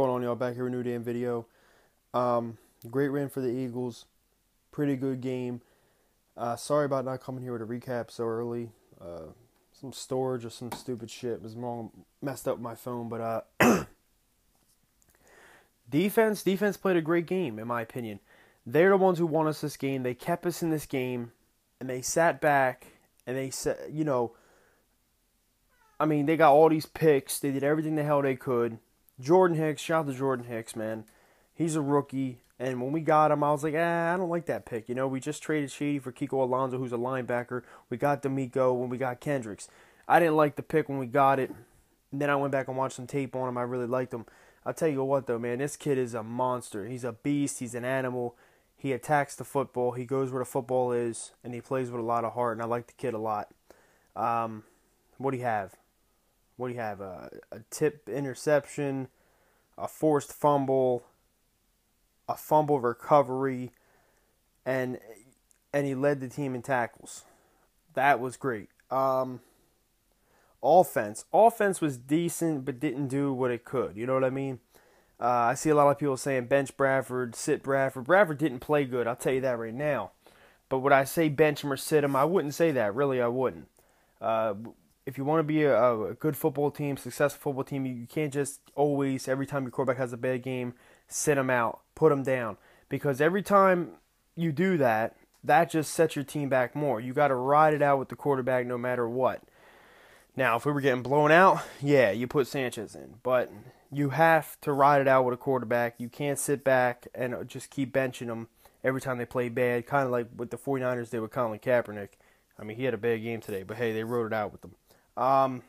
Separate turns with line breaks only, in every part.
going on, y'all? Back here with new damn video. Um, great win for the Eagles. Pretty good game. Uh, sorry about not coming here with a recap so early. Uh, some storage or some stupid shit was wrong, messed up my phone. But uh, defense, defense played a great game in my opinion. They're the ones who won us this game. They kept us in this game, and they sat back and they said, you know, I mean, they got all these picks. They did everything the hell they could. Jordan Hicks, shout out to Jordan Hicks, man. He's a rookie. And when we got him, I was like, ah, I don't like that pick. You know, we just traded Shady for Kiko Alonso, who's a linebacker. We got DeMeco when we got Kendricks. I didn't like the pick when we got it. And then I went back and watched some tape on him. I really liked him. I'll tell you what, though, man, this kid is a monster. He's a beast. He's an animal. He attacks the football. He goes where the football is, and he plays with a lot of heart. And I like the kid a lot. Um, what do you have? What do you have? Uh, a tip interception, a forced fumble, a fumble recovery, and and he led the team in tackles. That was great. Um, offense, offense was decent, but didn't do what it could. You know what I mean? Uh, I see a lot of people saying bench Bradford, sit Bradford. Bradford didn't play good. I'll tell you that right now. But would I say bench him or sit him? I wouldn't say that. Really, I wouldn't. Uh, if you want to be a, a, good football team, successful football team, you can't just always, every time your quarterback has a bad game, sit him out, put him down. Because every time you do that, that just sets your team back more. You got to ride it out with the quarterback no matter what. Now, if we were getting blown out, yeah, you put Sanchez in. But you have to ride it out with a quarterback. You can't sit back and just keep benching them every time they play bad, kind of like what the 49ers did with Colin Kaepernick. I mean, he had a bad game today, but hey, they rode it out with them. Um,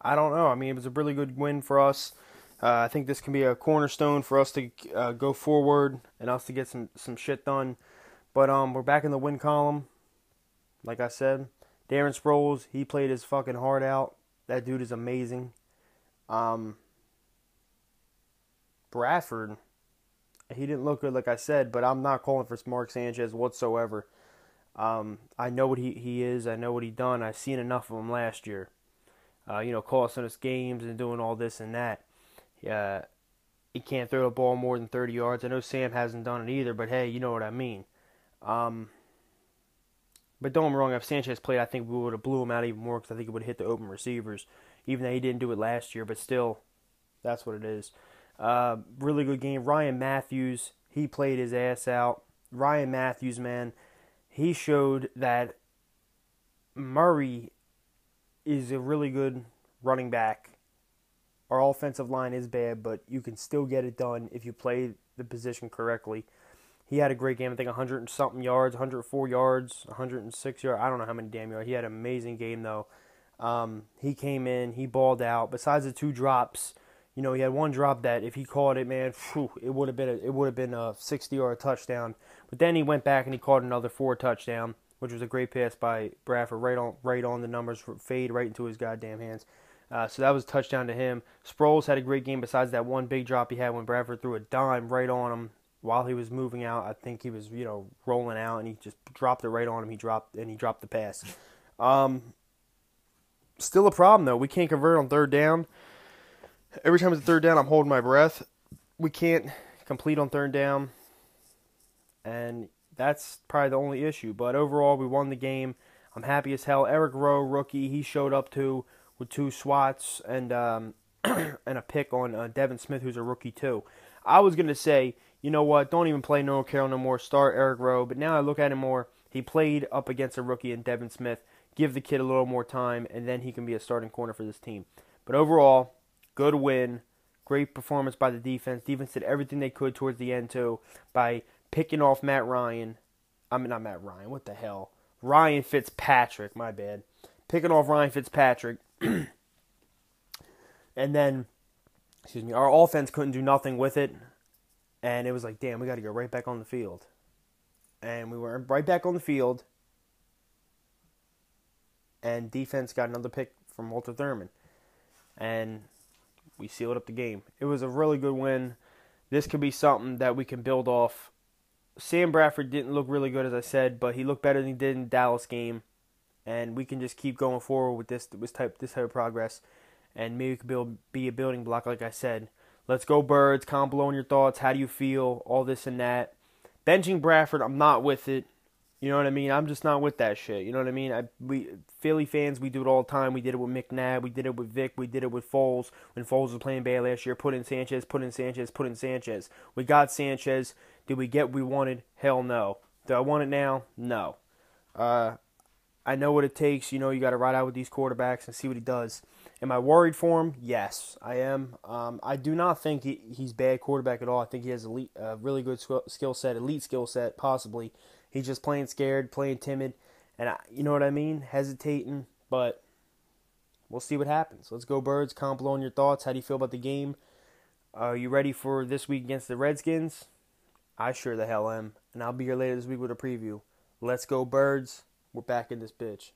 I don't know. I mean, it was a really good win for us. Uh, I think this can be a cornerstone for us to uh, go forward and us to get some, some shit done. But um, we're back in the win column. Like I said, Darren Sproles, he played his fucking heart out. That dude is amazing. Um, Bradford, he didn't look good, like I said, but I'm not calling for Mark Sanchez whatsoever. Um, I know what he, he is. I know what he done. I've seen enough of him last year. Uh, you know, costing us games and doing all this and that. Yeah, he can't throw the ball more than 30 yards. I know Sam hasn't done it either, but hey, you know what I mean. Um, but don't get me wrong, if Sanchez played, I think we would have blew him out even more because I think it would have hit the open receivers, even though he didn't do it last year. But still, that's what it is. Uh, really good game. Ryan Mathews, he played his ass out. Ryan Mathews, man, he showed that Murray is a really good running back. Our offensive line is bad, but you can still get it done if you play the position correctly. He had a great game. I think 100 and something yards, 104 yards, 106 yards. I don't know how many damn yards. He had an amazing game though. Um, he came in, he balled out. Besides the two drops, you know, he had one drop that if he caught it, man, whew, it would have been a, it would have been a 60 yard touchdown. But then he went back and he caught another four touchdown, which was a great pass by Bradford, right on right on the numbers, fade right into his goddamn hands. Uh, so that was a touchdown to him. Sproles had a great game besides that one big drop he had when Bradford threw a dime right on him while he was moving out. I think he was, you know, rolling out and he just dropped it right on him. He dropped and he dropped the pass. Um, still a problem though. We can't convert on third down. Every time it's a third down, I'm holding my breath. We can't complete on third down, and that's probably the only issue. But overall, we won the game. I'm happy as hell. Eric Rowe, rookie, he showed up too with two swats and um, and a pick on uh, Devin Smith, who's a rookie too. I was gonna say, you know what? Don't even play Nolan Carroll no more. Start Eric Rowe. But now I look at him more. He played up against a rookie in Devin Smith. Give the kid a little more time, and then he can be a starting corner for this team. But overall, Good win. Great performance by the defense. Defense did everything they could towards the end too by picking off Matt Ryan. I mean not Matt Ryan. What the hell? Ryan Fitzpatrick. My bad. Picking off Ryan Fitzpatrick. and then, excuse me, our offense couldn't do nothing with it. And it was like, damn, we got to go right back on the field. And we were right back on the field. And defense got another pick from Walter Thurmond. And we sealed up the game. It was a really good win. This could be something that we can build off. Sam Bradford didn't look really good, as I said, but he looked better than he did in the Dallas game, and we can just keep going forward with this this type this type of progress, and maybe could build be a building block, like I said, Let's go Birds. Comment below on your thoughts. How do you feel? All this and that. Benching Bradford, I'm not with it. You know what I mean? I'm just not with that shit. You know what I mean? I we Philly fans, we do it all the time. We did it with McNabb, we did it with Vic, we did it with Foles when Foles was playing bad last year. Put in Sanchez, put in Sanchez, put in Sanchez. We got Sanchez. Did we get what we wanted? Hell no. Do I want it now? No. Uh, I know what it takes. You know, you got to ride out with these quarterbacks and see what he does. Am I worried for him? Yes, I am. Um, I do not think he, he's bad quarterback at all. I think he has a uh, really good skill set, elite skill set, possibly. He's just playing scared, playing timid, and I, you know what I mean, hesitating. But we'll see what happens. Let's go, birds. Comment below on your thoughts. How do you feel about the game? Are you ready for this week against the Redskins? I sure the hell am, and I'll be here later this week with a preview. Let's go, birds. We're back in this bitch.